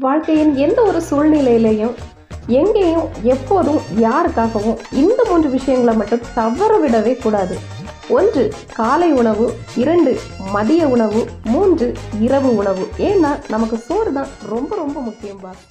வாழ்க்கையின் எந்த ஒரு சூழ்நிலையிலையும் எங்கேயும் எப்போதும் யாருக்காகவும் இந்த மூன்று விஷயங்களை மட்டும் தவற விடவே கூடாது. ஒன்று காலை உணவு இரண்டு மதிய உணவு மூன்று இரவு உணவு. ஏன்னா நமக்கு சோறு தான் ரொம்ப ரொம்ப முக்கியம் பாஸ்.